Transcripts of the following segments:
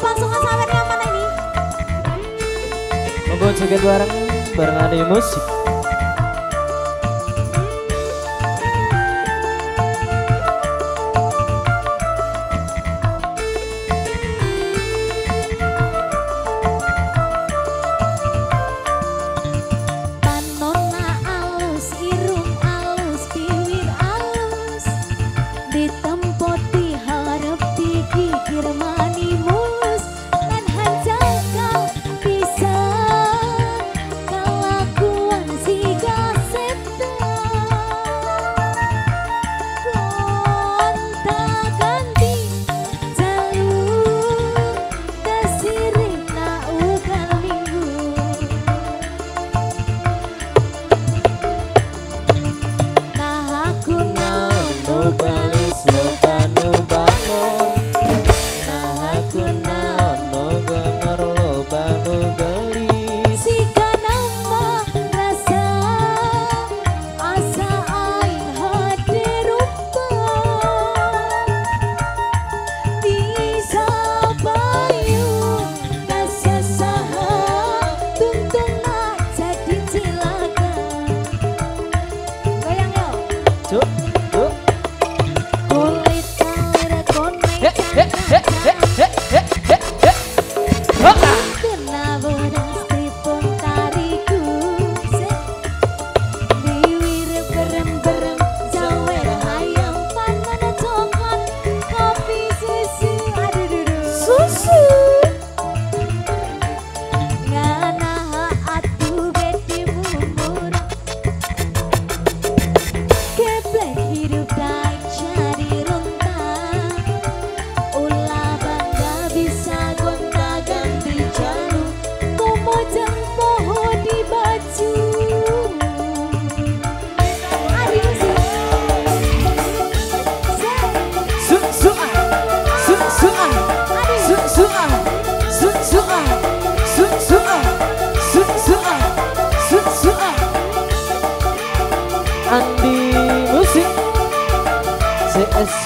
pasukan sawernya mana ini? Monggo joget bareng bareng musik.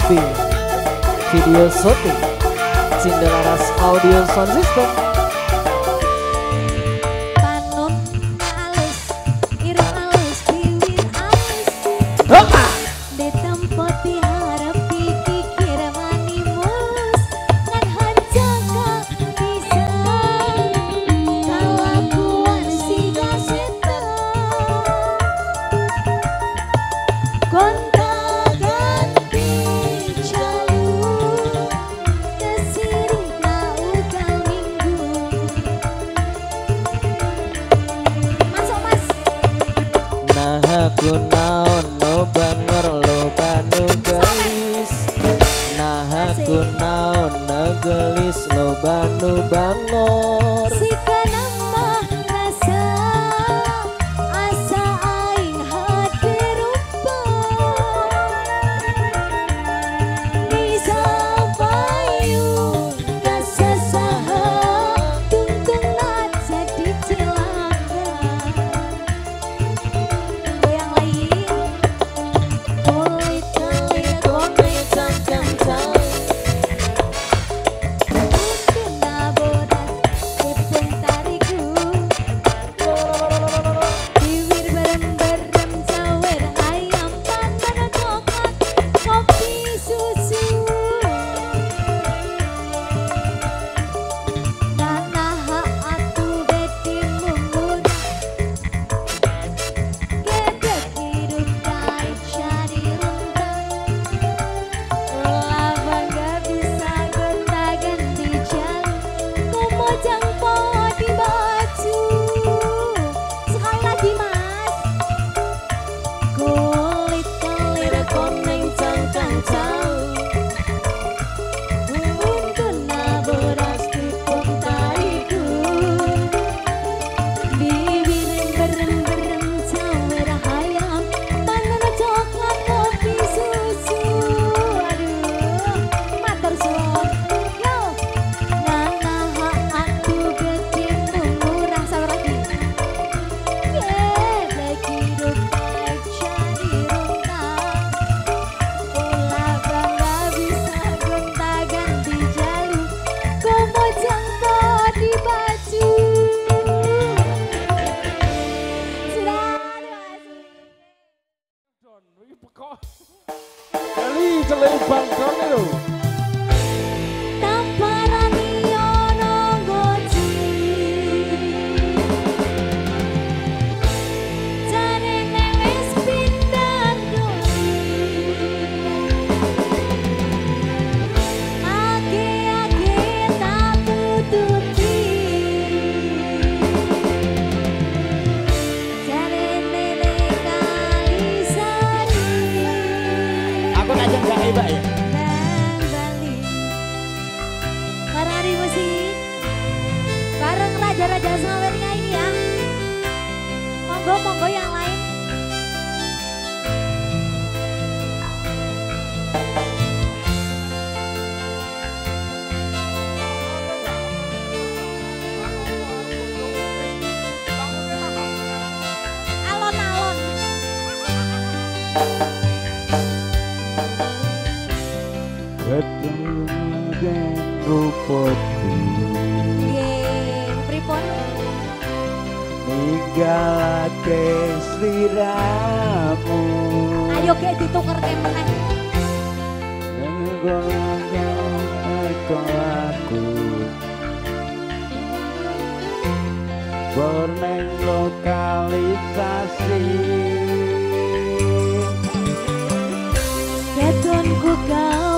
Video Shooting Cindelaras Audio Sound System Bano Bango 讲我 sliramu ayo ge ditukar meneh Eko aku. Borneng lokalisasi. Ketonku kau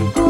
Bye.